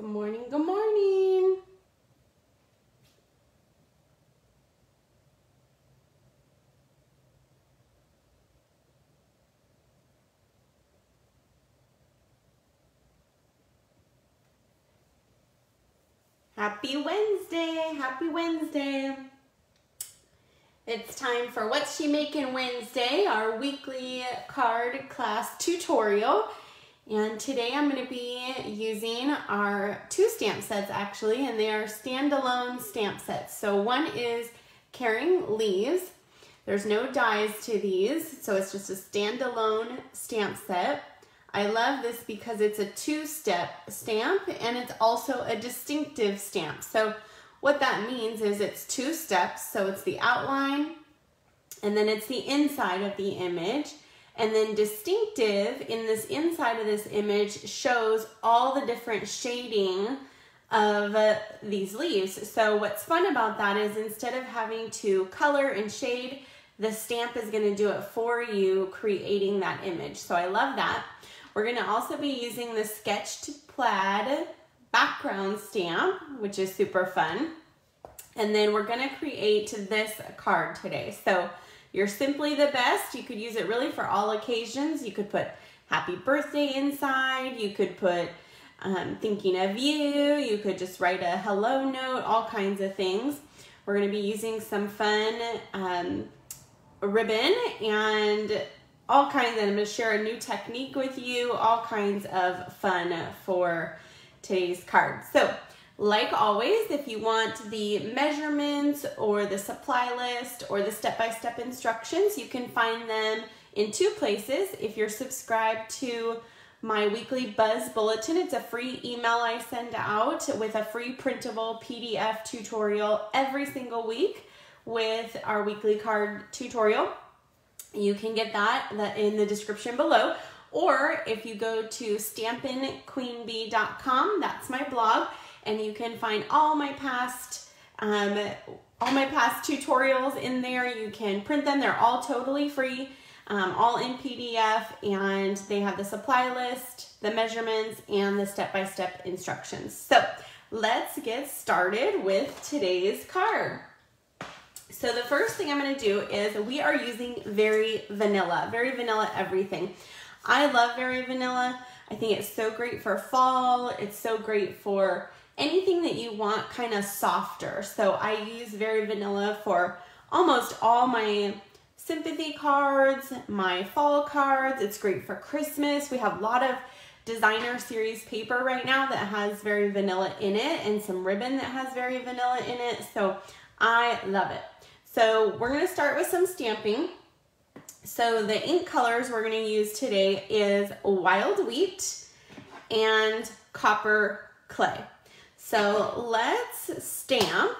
Good morning, good morning. Happy Wednesday, happy Wednesday. It's time for What's She Making Wednesday, our weekly card class tutorial. And today I'm going to be using our two stamp sets actually, and they are standalone stamp sets. So one is Caring Leaves. There's no dies to these, so it's just a standalone stamp set. I love this because it's a two-step stamp and it's also a distinctive stamp. So what that means is it's two steps. So it's the outline and then it's the inside of the image. And then distinctive in this inside of this image shows all the different shading of uh, these leaves. So what's fun about that is instead of having to color and shade, the stamp is gonna do it for you, creating that image. So I love that. We're gonna also be using the sketched plaid background stamp, which is super fun. And then we're gonna create this card today. So you're simply the best. You could use it really for all occasions. You could put happy birthday inside. You could put um, thinking of you. You could just write a hello note, all kinds of things. We're going to be using some fun um, ribbon and all kinds. And I'm going to share a new technique with you, all kinds of fun for today's card. So like always, if you want the measurements or the supply list or the step-by-step -step instructions, you can find them in two places. If you're subscribed to my weekly Buzz Bulletin, it's a free email I send out with a free printable PDF tutorial every single week with our weekly card tutorial. You can get that in the description below. Or if you go to stampinqueenbee.com, that's my blog, and you can find all my past um, all my past tutorials in there. You can print them. They're all totally free, um, all in PDF, and they have the supply list, the measurements, and the step-by-step -step instructions. So let's get started with today's card. So the first thing I'm gonna do is we are using Very Vanilla, Very Vanilla everything. I love Very Vanilla. I think it's so great for fall. It's so great for anything that you want kind of softer. So I use Very Vanilla for almost all my sympathy cards, my fall cards. It's great for Christmas. We have a lot of designer series paper right now that has Very Vanilla in it and some ribbon that has Very Vanilla in it. So I love it. So we're gonna start with some stamping. So the ink colors we're gonna use today is Wild Wheat and Copper Clay. So let's stamp.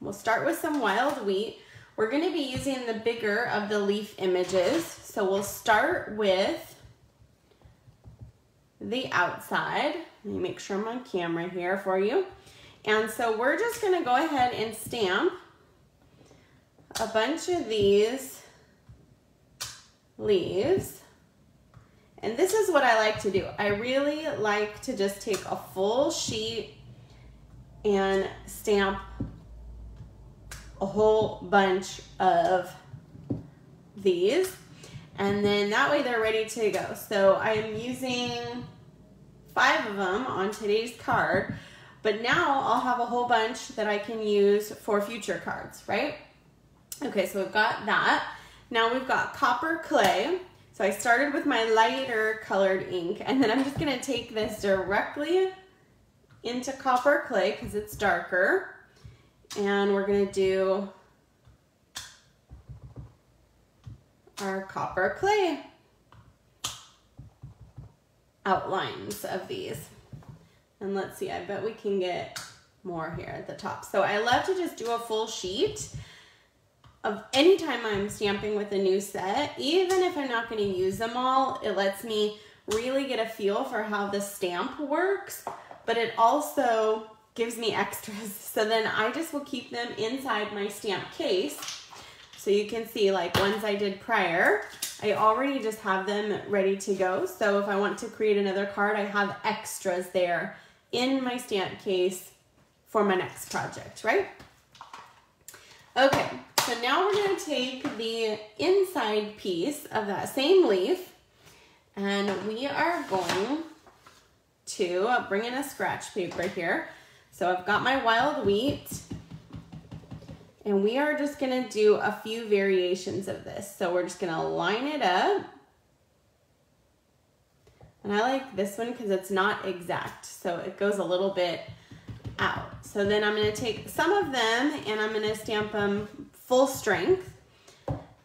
We'll start with some wild wheat. We're gonna be using the bigger of the leaf images. So we'll start with the outside. Let me make sure I'm on camera here for you. And so we're just gonna go ahead and stamp a bunch of these leaves. And this is what I like to do. I really like to just take a full sheet and stamp a whole bunch of these and then that way they're ready to go. So I am using five of them on today's card, but now I'll have a whole bunch that I can use for future cards, right? Okay, so we've got that. Now we've got copper clay. So I started with my lighter colored ink and then I'm just gonna take this directly into copper clay because it's darker. And we're gonna do our copper clay outlines of these. And let's see, I bet we can get more here at the top. So I love to just do a full sheet of anytime I'm stamping with a new set, even if I'm not gonna use them all, it lets me really get a feel for how the stamp works but it also gives me extras. So then I just will keep them inside my stamp case. So you can see like ones I did prior, I already just have them ready to go. So if I want to create another card, I have extras there in my stamp case for my next project, right? Okay, so now we're gonna take the inside piece of that same leaf and we are going to bring in a scratch paper here. So I've got my wild wheat and we are just gonna do a few variations of this. So we're just gonna line it up. And I like this one because it's not exact. So it goes a little bit out. So then I'm gonna take some of them and I'm gonna stamp them full strength.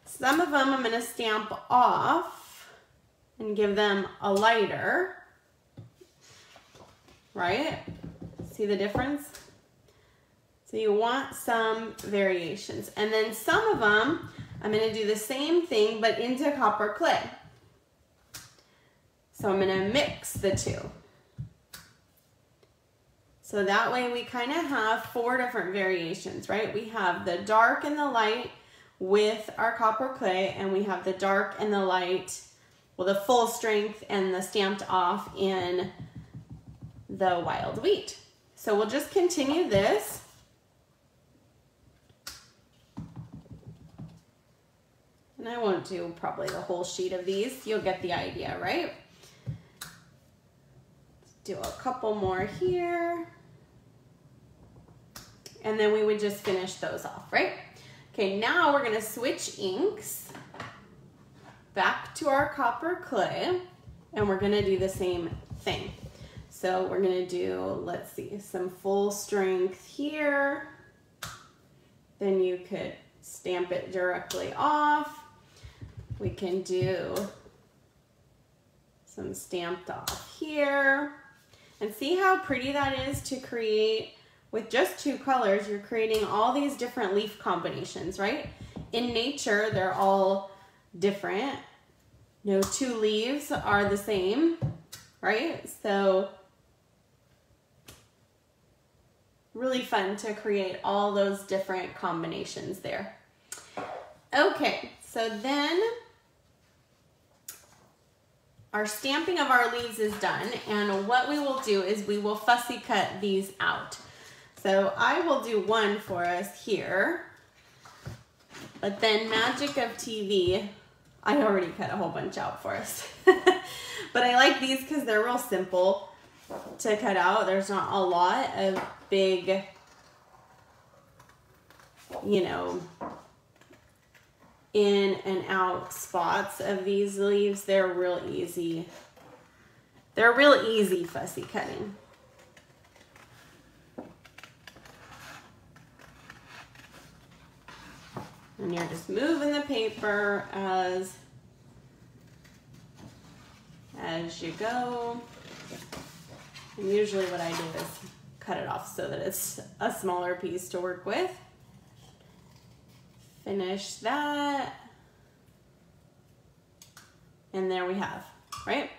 Some of them I'm gonna stamp off and give them a lighter, right? See the difference? So you want some variations. And then some of them, I'm gonna do the same thing, but into copper clay. So I'm gonna mix the two. So that way we kind of have four different variations, right? We have the dark and the light with our copper clay, and we have the dark and the light, well, the full strength and the stamped off in the wild wheat. So we'll just continue this. And I won't do probably the whole sheet of these. You'll get the idea, right? Let's do a couple more here and then we would just finish those off, right? Okay, now we're gonna switch inks back to our copper clay and we're gonna do the same thing. So we're gonna do, let's see, some full strength here. Then you could stamp it directly off. We can do some stamped off here. And see how pretty that is to create with just two colors, you're creating all these different leaf combinations, right? In nature, they're all different. No two leaves are the same, right? So really fun to create all those different combinations there. Okay, so then our stamping of our leaves is done and what we will do is we will fussy cut these out. So I will do one for us here. But then Magic of TV, I already cut a whole bunch out for us. but I like these because they're real simple to cut out. There's not a lot of big, you know, in and out spots of these leaves. They're real easy. They're real easy fussy cutting. And you're just moving the paper as, as you go. Usually what I do is cut it off so that it's a smaller piece to work with. Finish that. And there we have, right?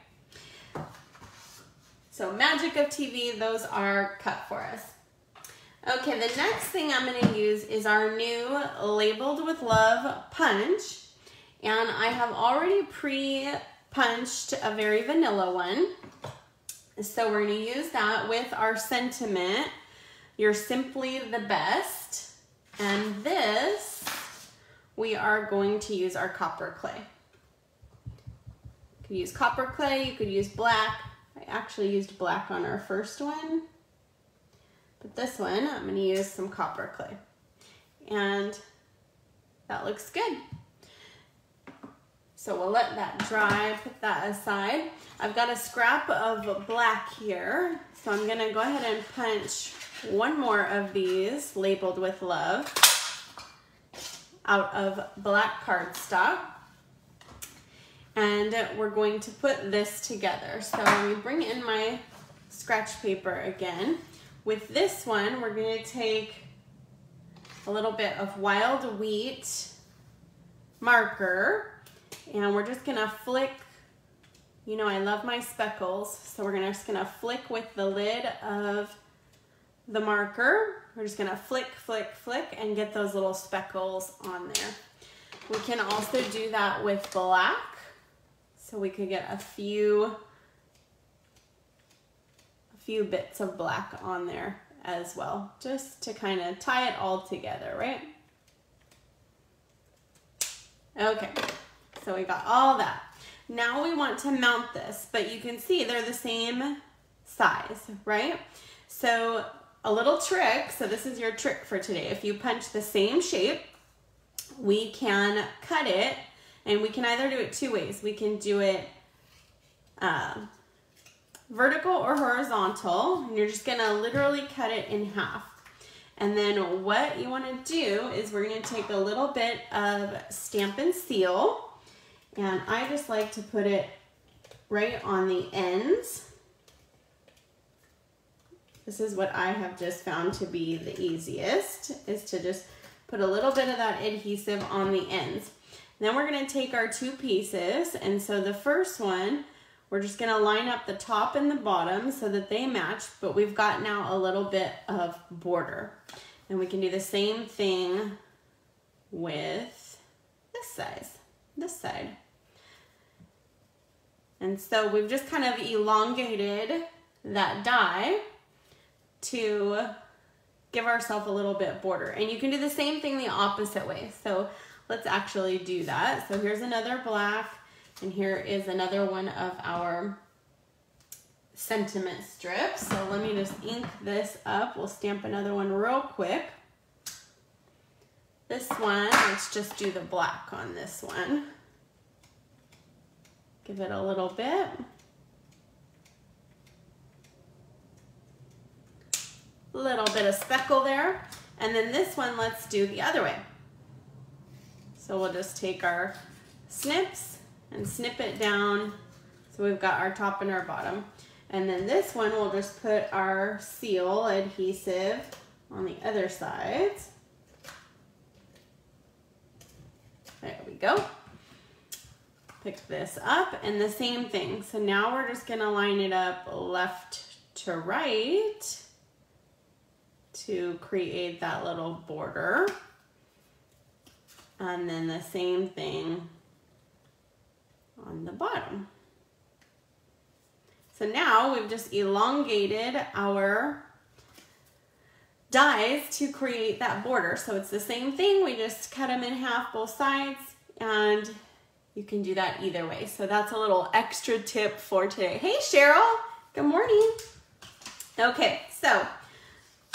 So Magic of TV, those are cut for us. Okay, the next thing I'm going to use is our new Labeled with Love punch. And I have already pre-punched a very vanilla one. So we're going to use that with our sentiment, You're Simply the Best. And this, we are going to use our copper clay. You could use copper clay, you could use black. I actually used black on our first one. But this one, I'm gonna use some copper clay. And that looks good. So we'll let that dry, put that aside. I've got a scrap of black here. So I'm gonna go ahead and punch one more of these labeled with love out of black cardstock. And we're going to put this together. So let me bring in my scratch paper again. With this one, we're gonna take a little bit of wild wheat marker and we're just gonna flick, you know I love my speckles, so we're gonna, just gonna flick with the lid of the marker. We're just gonna flick, flick, flick and get those little speckles on there. We can also do that with black. So we could get a few a few bits of black on there as well, just to kind of tie it all together, right? Okay, so we got all that. Now we want to mount this, but you can see they're the same size, right? So a little trick, so this is your trick for today. If you punch the same shape, we can cut it and we can either do it two ways. We can do it uh, vertical or horizontal and you're just gonna literally cut it in half. And then what you wanna do is we're gonna take a little bit of Stampin' Seal and I just like to put it right on the ends this is what I have just found to be the easiest, is to just put a little bit of that adhesive on the ends. Then we're gonna take our two pieces, and so the first one, we're just gonna line up the top and the bottom so that they match, but we've got now a little bit of border. And we can do the same thing with this size, this side. And so we've just kind of elongated that die to give ourselves a little bit border. And you can do the same thing the opposite way. So let's actually do that. So here's another black and here is another one of our sentiment strips. So let me just ink this up. We'll stamp another one real quick. This one, let's just do the black on this one. Give it a little bit. A little bit of speckle there. And then this one, let's do the other way. So we'll just take our snips and snip it down. So we've got our top and our bottom. And then this one, we'll just put our seal adhesive on the other sides. There we go. Pick this up and the same thing. So now we're just gonna line it up left to right to create that little border. And then the same thing on the bottom. So now we've just elongated our dies to create that border. So it's the same thing, we just cut them in half both sides and you can do that either way. So that's a little extra tip for today. Hey Cheryl, good morning. Okay, so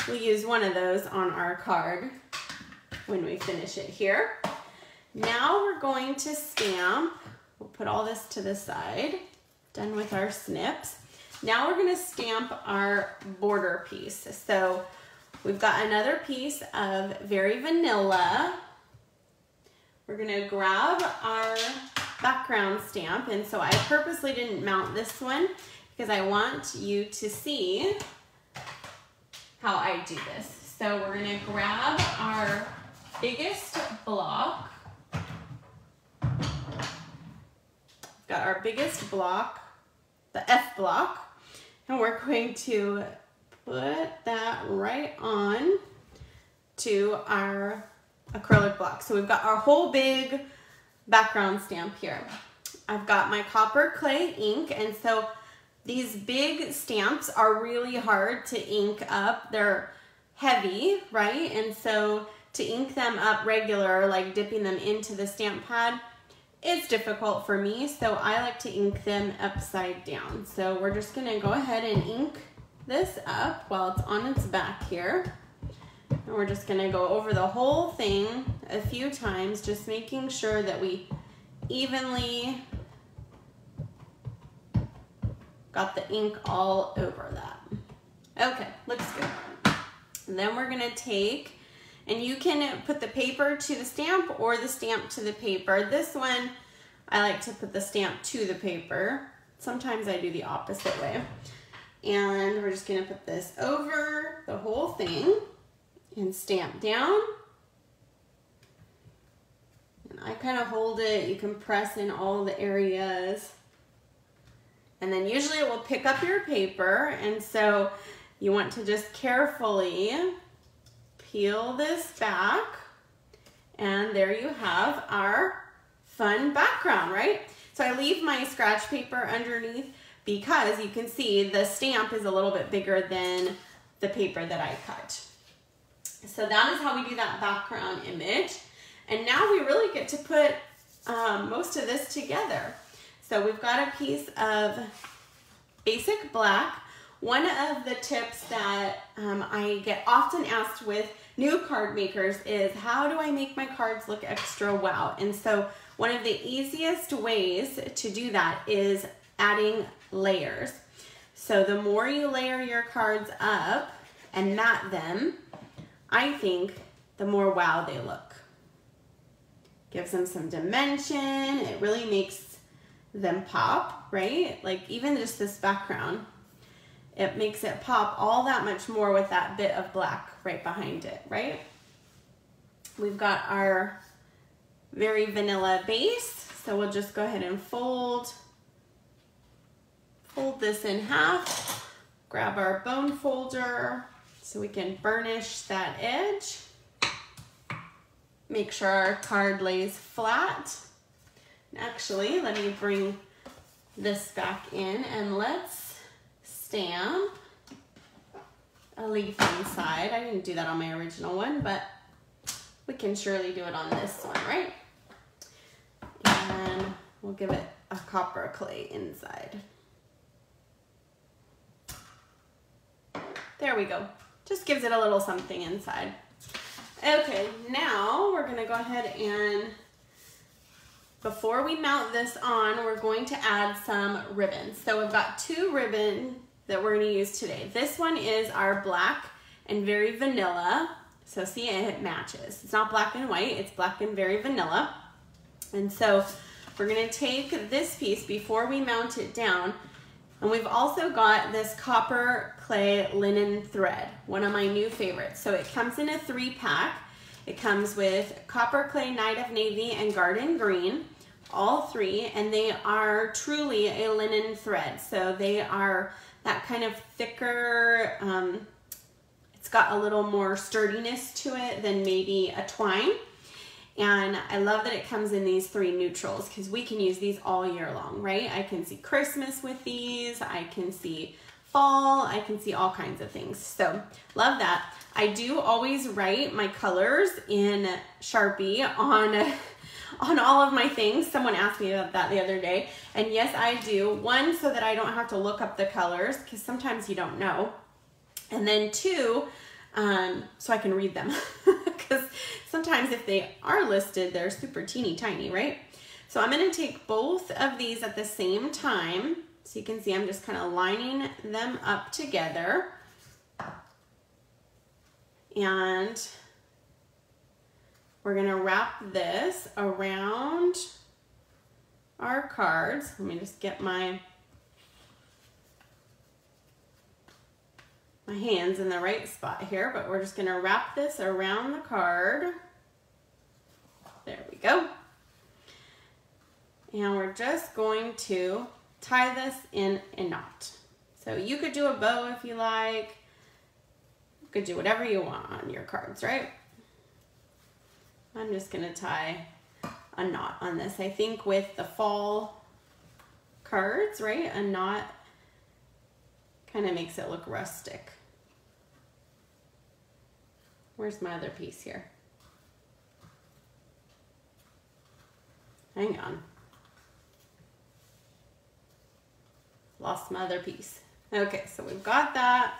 We'll use one of those on our card when we finish it here. Now we're going to stamp. We'll put all this to the side. Done with our snips. Now we're gonna stamp our border piece. So we've got another piece of Very Vanilla. We're gonna grab our background stamp. And so I purposely didn't mount this one because I want you to see how I do this. So we're gonna grab our biggest block. Got our biggest block, the F block, and we're going to put that right on to our acrylic block. So we've got our whole big background stamp here. I've got my copper clay ink, and so these big stamps are really hard to ink up. They're heavy, right? And so to ink them up regular, like dipping them into the stamp pad, it's difficult for me. So I like to ink them upside down. So we're just gonna go ahead and ink this up while it's on its back here. And we're just gonna go over the whole thing a few times, just making sure that we evenly Got the ink all over that. Okay, looks good. And then we're gonna take, and you can put the paper to the stamp or the stamp to the paper. This one, I like to put the stamp to the paper. Sometimes I do the opposite way. And we're just gonna put this over the whole thing and stamp down. And I kind of hold it, you can press in all the areas. And then usually it will pick up your paper. And so you want to just carefully peel this back. And there you have our fun background, right? So I leave my scratch paper underneath because you can see the stamp is a little bit bigger than the paper that I cut. So that is how we do that background image. And now we really get to put um, most of this together. So we've got a piece of basic black. One of the tips that um, I get often asked with new card makers is how do I make my cards look extra wow? And so one of the easiest ways to do that is adding layers. So the more you layer your cards up and mat them, I think the more wow they look. Gives them some dimension. It really makes them pop, right? Like even just this background, it makes it pop all that much more with that bit of black right behind it, right? We've got our very vanilla base. So we'll just go ahead and fold, fold this in half, grab our bone folder so we can burnish that edge. Make sure our card lays flat. Actually, let me bring this back in and let's stamp a leaf inside. I didn't do that on my original one, but we can surely do it on this one, right? And we'll give it a copper clay inside. There we go. Just gives it a little something inside. Okay, now we're gonna go ahead and before we mount this on, we're going to add some ribbons. So we've got two ribbon that we're gonna use today. This one is our black and very vanilla. So see, it matches. It's not black and white, it's black and very vanilla. And so we're gonna take this piece before we mount it down and we've also got this copper clay linen thread, one of my new favorites. So it comes in a three pack. It comes with copper clay night of navy and garden green, all three, and they are truly a linen thread. So they are that kind of thicker, um, it's got a little more sturdiness to it than maybe a twine. And I love that it comes in these three neutrals because we can use these all year long, right? I can see Christmas with these. I can see fall. I can see all kinds of things. So love that. I do always write my colors in Sharpie on, on all of my things. Someone asked me about that the other day. And yes, I do. One, so that I don't have to look up the colors because sometimes you don't know. And then two, um, so I can read them. Because sometimes if they are listed, they're super teeny tiny, right? So I'm gonna take both of these at the same time. So you can see I'm just kind of lining them up together. And we're gonna wrap this around our cards. Let me just get my my hands in the right spot here, but we're just gonna wrap this around the card. There we go. And we're just going to tie this in a knot. So you could do a bow if you like. You could do whatever you want on your cards, right? I'm just gonna tie a knot on this. I think with the fall cards, right, a knot kind of makes it look rustic. Where's my other piece here? Hang on. Lost my other piece. Okay, so we've got that.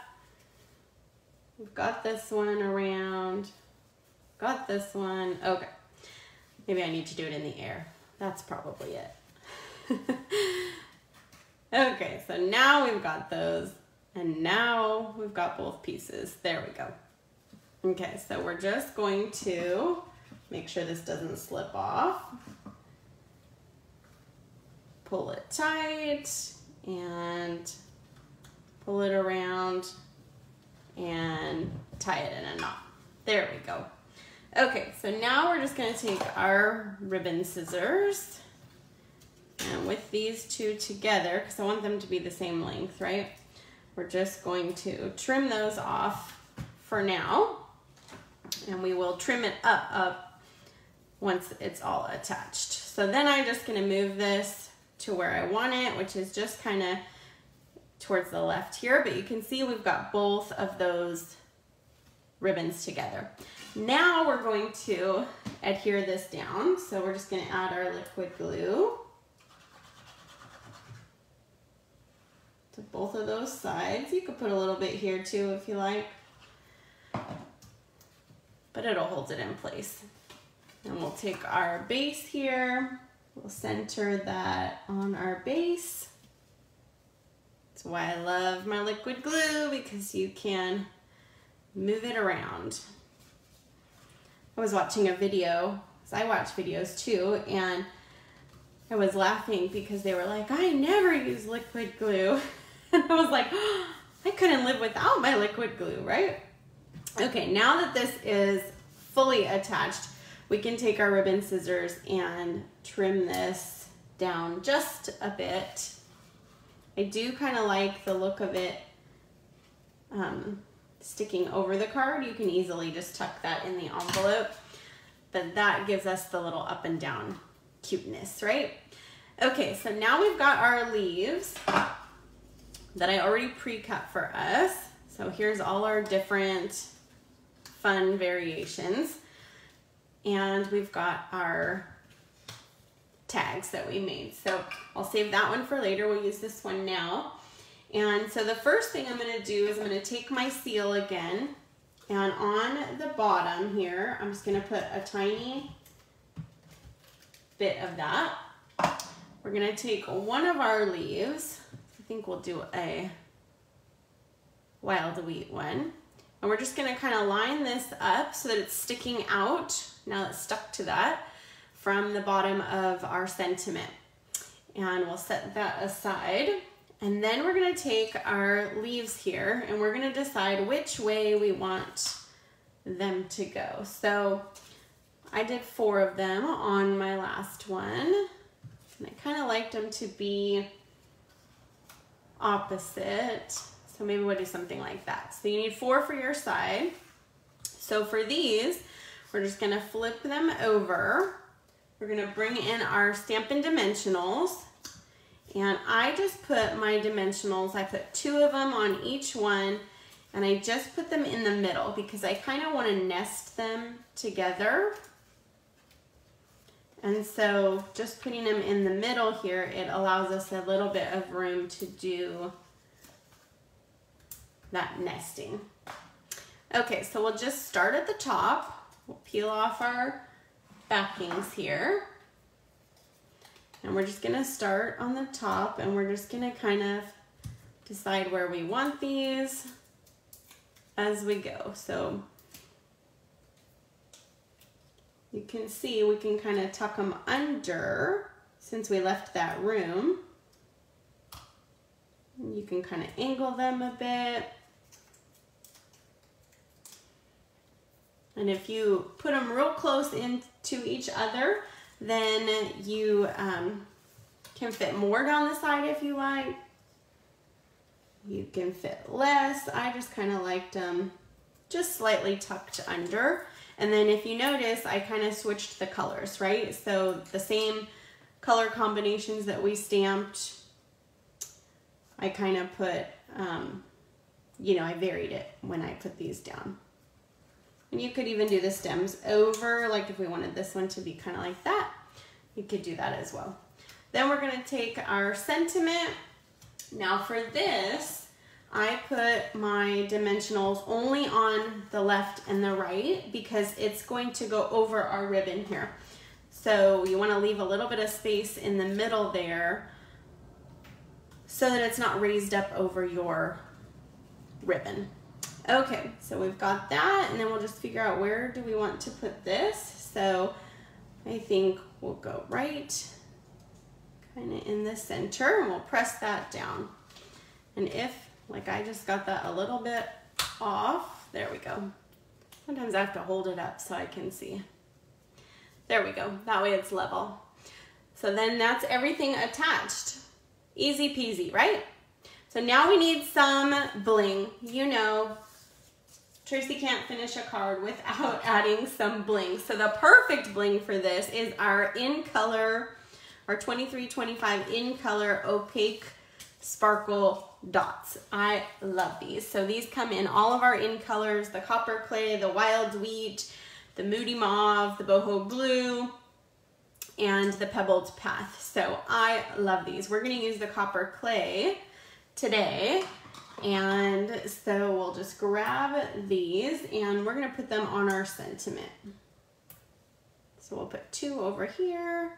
We've got this one around. Got this one. Okay. Maybe I need to do it in the air. That's probably it. okay, so now we've got those. And now we've got both pieces. There we go. Okay, so we're just going to make sure this doesn't slip off. Pull it tight and pull it around and tie it in a knot. There we go. Okay, so now we're just gonna take our ribbon scissors and with these two together, because I want them to be the same length, right? We're just going to trim those off for now and we will trim it up up once it's all attached. So then I'm just gonna move this to where I want it, which is just kind of towards the left here, but you can see we've got both of those ribbons together. Now we're going to adhere this down. So we're just gonna add our liquid glue to both of those sides. You could put a little bit here too if you like, but it'll hold it in place. And we'll take our base here, we'll center that on our base. That's why I love my liquid glue because you can move it around. I was watching a video, because I watch videos too, and I was laughing because they were like, I never use liquid glue. And I was like, oh, I couldn't live without my liquid glue, right? Okay, now that this is fully attached, we can take our ribbon scissors and trim this down just a bit. I do kind of like the look of it um, sticking over the card. You can easily just tuck that in the envelope, but that gives us the little up and down cuteness, right? Okay, so now we've got our leaves that I already pre-cut for us. So here's all our different fun variations. And we've got our tags that we made. So I'll save that one for later. We'll use this one now. And so the first thing I'm gonna do is I'm gonna take my seal again and on the bottom here, I'm just gonna put a tiny bit of that. We're gonna take one of our leaves. I think we'll do a wild wheat one. And we're just gonna kind of line this up so that it's sticking out, now it's stuck to that, from the bottom of our sentiment. And we'll set that aside. And then we're gonna take our leaves here and we're gonna decide which way we want them to go. So I did four of them on my last one. And I kind of liked them to be opposite. So maybe we'll do something like that. So you need four for your side. So for these, we're just gonna flip them over. We're gonna bring in our Stampin' Dimensionals. And I just put my dimensionals, I put two of them on each one, and I just put them in the middle because I kind of want to nest them together. And so just putting them in the middle here, it allows us a little bit of room to do that nesting. Okay, so we'll just start at the top. We'll peel off our backings here. And we're just gonna start on the top and we're just gonna kind of decide where we want these as we go. So you can see we can kind of tuck them under since we left that room. You can kind of angle them a bit. And if you put them real close into each other, then you um, can fit more down the side if you like. You can fit less. I just kind of liked them just slightly tucked under. And then if you notice, I kind of switched the colors, right? So the same color combinations that we stamped, I kind of put, um, you know, I varied it when I put these down. And you could even do the stems over, like if we wanted this one to be kind of like that, you could do that as well. Then we're gonna take our sentiment. Now for this, I put my dimensionals only on the left and the right because it's going to go over our ribbon here. So you wanna leave a little bit of space in the middle there so that it's not raised up over your ribbon. Okay, so we've got that, and then we'll just figure out where do we want to put this. So I think we'll go right kind of in the center, and we'll press that down. And if, like I just got that a little bit off, there we go. Sometimes I have to hold it up so I can see. There we go, that way it's level. So then that's everything attached. Easy peasy, right? So now we need some bling. You know, Tracy can't finish a card without adding some bling. So the perfect bling for this is our in color, our 2325 in color opaque sparkle dots. I love these. So these come in all of our in colors, the copper clay, the wild wheat, the moody mauve, the boho blue, and the pebbled path. So I love these. We're gonna use the copper clay today. And so we'll just grab these and we're gonna put them on our sentiment. So we'll put two over here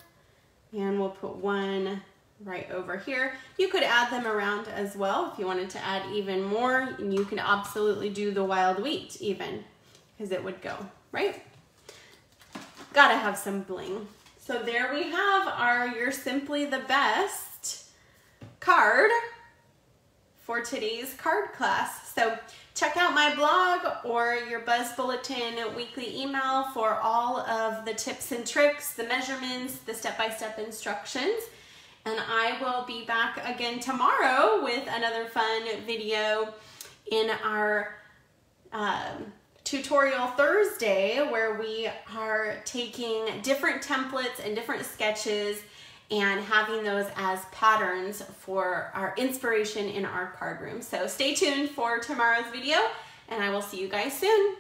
and we'll put one right over here. You could add them around as well if you wanted to add even more. And you can absolutely do the wild wheat even because it would go, right? Gotta have some bling. So there we have our You're Simply the Best card for today's card class. So check out my blog or your Buzz Bulletin weekly email for all of the tips and tricks, the measurements, the step-by-step -step instructions. And I will be back again tomorrow with another fun video in our um, tutorial Thursday where we are taking different templates and different sketches and having those as patterns for our inspiration in our card room. So stay tuned for tomorrow's video and I will see you guys soon.